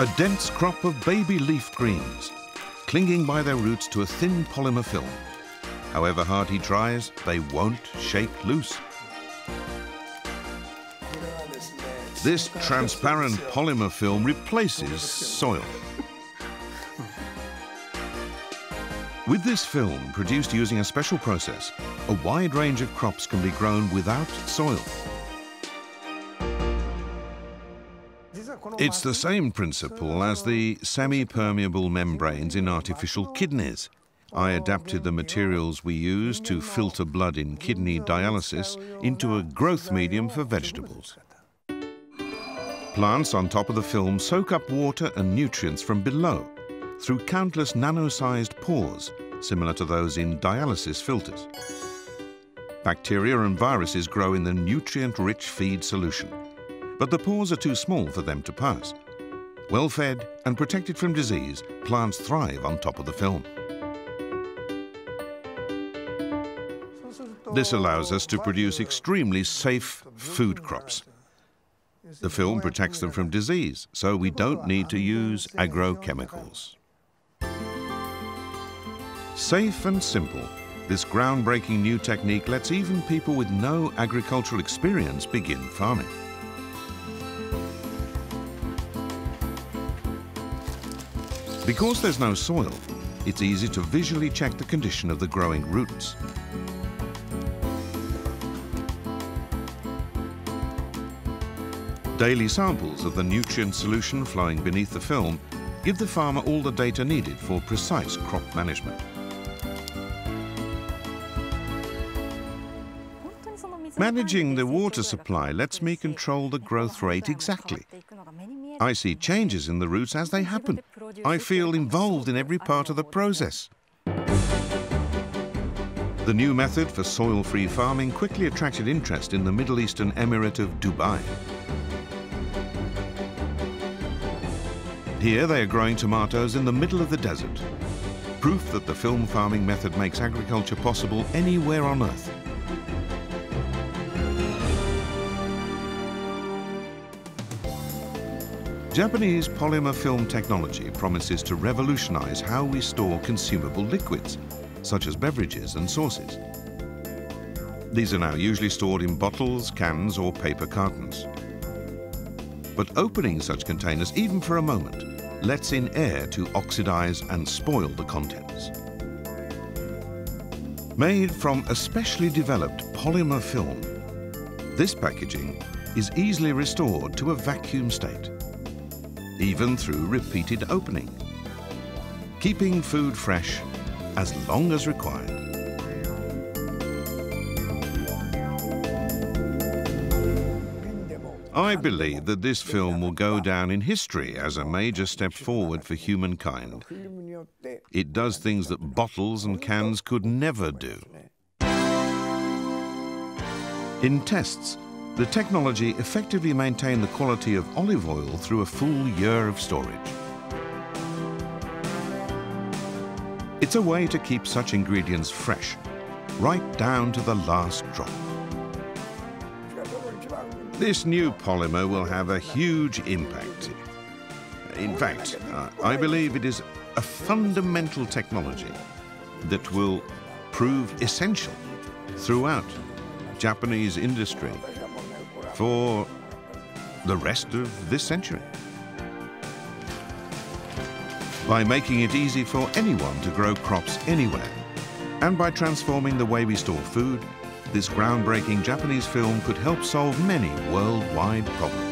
A dense crop of baby leaf greens, clinging by their roots to a thin polymer film. However hard he tries, they won't shake loose. This transparent polymer film replaces soil. With this film, produced using a special process, a wide range of crops can be grown without soil. It's the same principle as the semi-permeable membranes in artificial kidneys. I adapted the materials we use to filter blood in kidney dialysis into a growth medium for vegetables. Plants on top of the film soak up water and nutrients from below through countless nano-sized pores, similar to those in dialysis filters. Bacteria and viruses grow in the nutrient-rich feed solution but the pores are too small for them to pass. Well fed and protected from disease, plants thrive on top of the film. This allows us to produce extremely safe food crops. The film protects them from disease, so we don't need to use agrochemicals. Safe and simple, this groundbreaking new technique lets even people with no agricultural experience begin farming. Because there's no soil, it's easy to visually check the condition of the growing roots. Daily samples of the nutrient solution flowing beneath the film give the farmer all the data needed for precise crop management. Managing the water supply lets me control the growth rate exactly. I see changes in the roots as they happen. I feel involved in every part of the process. The new method for soil-free farming quickly attracted interest in the Middle Eastern Emirate of Dubai. Here they are growing tomatoes in the middle of the desert. Proof that the film farming method makes agriculture possible anywhere on Earth. Japanese polymer film technology promises to revolutionize how we store consumable liquids, such as beverages and sauces. These are now usually stored in bottles, cans or paper cartons. But opening such containers, even for a moment, lets in air to oxidize and spoil the contents. Made from a specially developed polymer film, this packaging is easily restored to a vacuum state even through repeated opening, keeping food fresh as long as required. I believe that this film will go down in history as a major step forward for humankind. It does things that bottles and cans could never do. In tests, the technology effectively maintained the quality of olive oil through a full year of storage. It's a way to keep such ingredients fresh, right down to the last drop. This new polymer will have a huge impact. In fact, I believe it is a fundamental technology that will prove essential throughout Japanese industry for the rest of this century. By making it easy for anyone to grow crops anywhere, and by transforming the way we store food, this groundbreaking Japanese film could help solve many worldwide problems.